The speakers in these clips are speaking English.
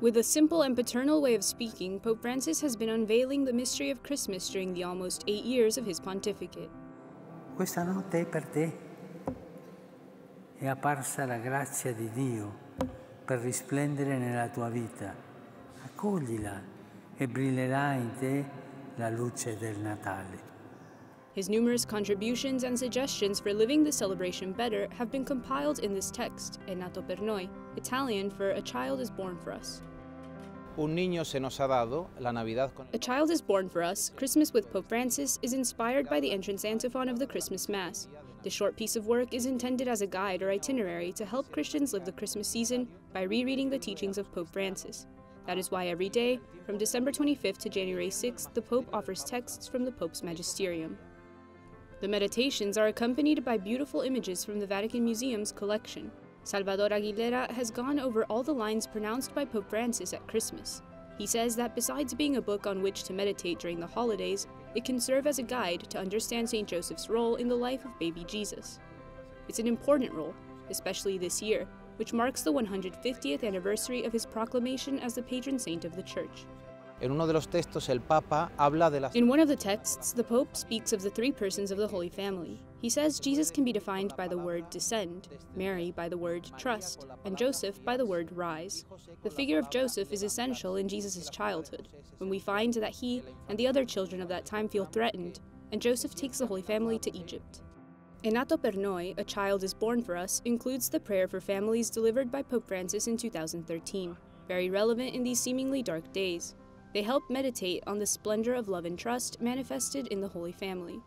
With a simple and paternal way of speaking, Pope Francis has been unveiling the mystery of Christmas during the almost eight years of his pontificate. Questa notte è per te. È apparsa la grazia di Dio per risplendere nella tua vita. Accoglila e brillerà in te la luce del Natale. His numerous contributions and suggestions for living the celebration better have been compiled in this text, È nato per noi, Italian for A Child is Born for Us. Un niño se nos ha dado, la Navidad con A Child is Born for Us, Christmas with Pope Francis, is inspired by the entrance antiphon of the Christmas Mass. The short piece of work is intended as a guide or itinerary to help Christians live the Christmas season by rereading the teachings of Pope Francis. That is why every day, from December 25th to January 6th, the Pope offers texts from the Pope's Magisterium. The meditations are accompanied by beautiful images from the Vatican Museum's collection. Salvador Aguilera has gone over all the lines pronounced by Pope Francis at Christmas. He says that besides being a book on which to meditate during the holidays, it can serve as a guide to understand St. Joseph's role in the life of baby Jesus. It's an important role, especially this year, which marks the 150th anniversary of his proclamation as the patron saint of the Church. En uno de los textos el Papa habla de las In one of the texts, the Pope speaks of the three persons of the Holy Family. He says Jesus can be defined by the word descend, Mary by the word trust, and Joseph by the word rise. The figure of Joseph is essential in Jesus' childhood, when we find that he and the other children of that time feel threatened, and Joseph takes the Holy Family to Egypt. È nato per noi, A Child is Born for Us, includes the prayer for families delivered by Pope Francis in 2013, very relevant in these seemingly dark days. They help meditate on the splendor of love and trust manifested in the Holy Family.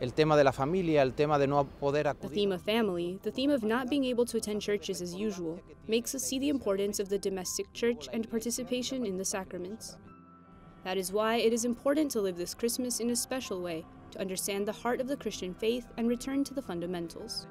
el tema de la familia, el tema de no poder The theme of family, the theme of not being able to attend churches as usual, makes us see the importance of the domestic church and participation in the sacraments. That is why it is important to live this Christmas in a special way, to understand the heart of the Christian faith and return to the fundamentals.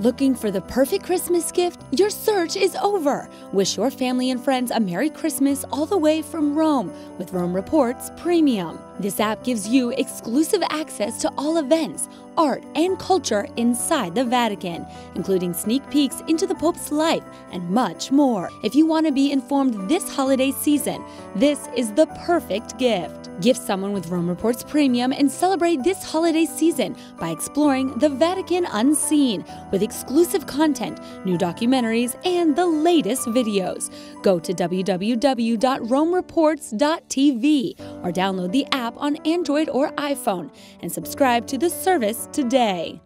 Looking for the perfect Christmas gift? Your search is over. Wish your family and friends a Merry Christmas all the way from Rome with Rome Reports Premium. This app gives you exclusive access to all events, art, and culture inside the Vatican, including sneak peeks into the Pope's life and much more. If you want to be informed this holiday season, this is the perfect gift. Gift someone with Rome Reports Premium and celebrate this holiday season by exploring the Vatican Unseen with exclusive content, new documentaries, and the latest videos. Go to www.romereports.tv or download the app on Android or iPhone and subscribe to the service today.